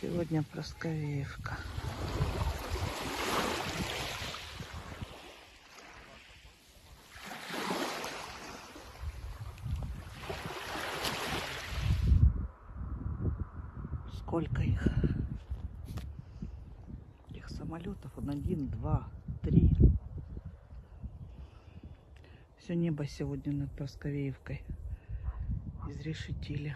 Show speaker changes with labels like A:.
A: Сегодня Просковеевка. Сколько их? Их самолетов. Он один, два, три. Все небо сегодня над Просковеевкой изрешетили.